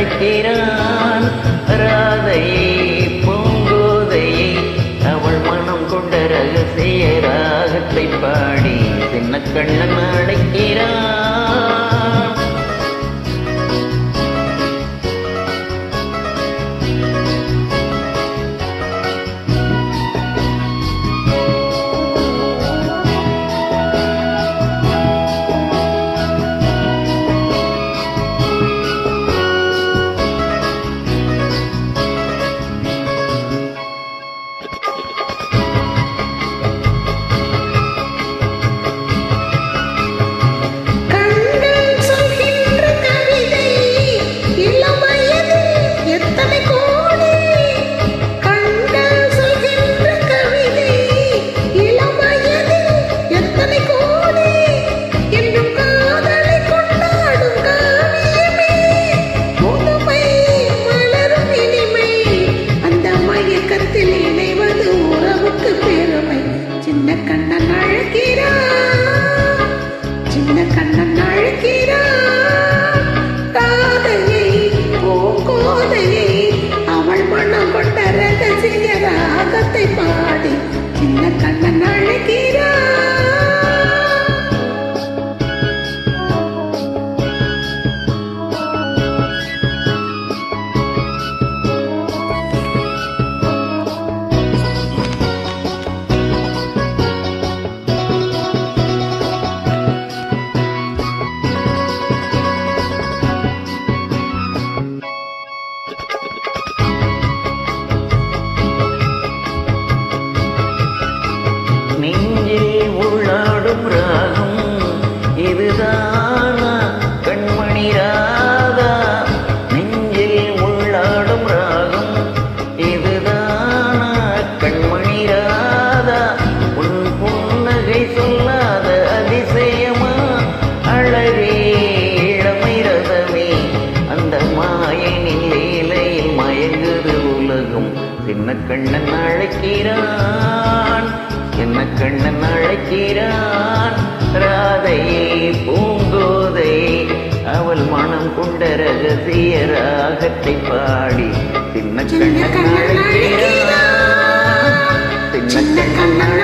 சின்ன கண்ணன் அழைக்கிறான் ராதையை பூங்கோதையை அவள் மனம் கொண்ட ரகசிய ராகத்தை பாடி சின்ன கண்ணன் அழைக்கிறான் ரகசிய ராகத்தை பாடி நெஞ்சில் உள்ளாடும் ராகம். இதுதானா கண்மணி ராதா? நெஞ்சில் உள்ளாடும் ராகம். இதுதானா கண்மணி ராதா? உன் புன்னகை சொல்லாத அதிசயமா? அழகே இளமை ரதமே. அந்த மாயனின் லீலையில் மயங்குது உலகம். சின்ன கண்ணன் அழைக்கிறான். கண்ணன் அழைக்கிறான். ராதையே பூங்கோதையே அவள் மனம் கொண்ட ரகசிய ராகத்தை பாடி சின்ன கண்ணன் அழைக்கிறான். சின்ன கண்ணன்